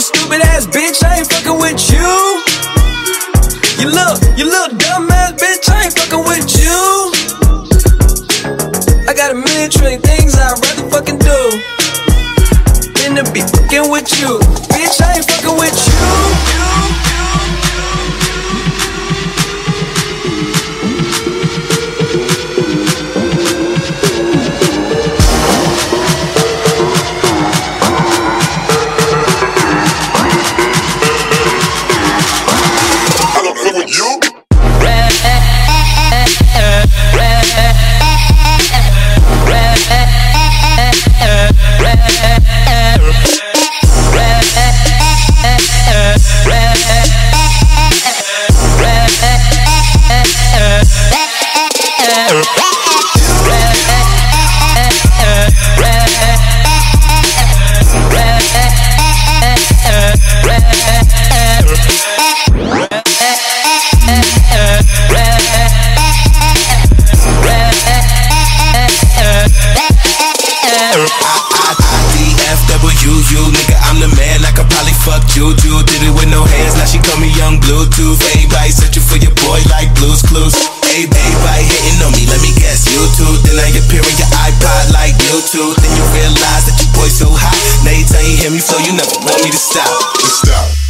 stupid ass bitch, I ain't fucking with you. You look, you little dumb ass bitch, I ain't fucking with you. I got a million trillion things I'd rather fucking do than to be fucking with you. Bitch, I ain't fucking with you. Nigga, I'm the man. I could probably fuck Juju. Did it with no hands, now she call me Young Bluetooth. Everybody searching for your boy like Blue's Clues. Hey, hitting on me, let me guess. YouTube, then I appear in your iPod like Bluetooth. Then you realize that your boy so hot. Now you tell you hear me flow, you never want me to stop. Stop.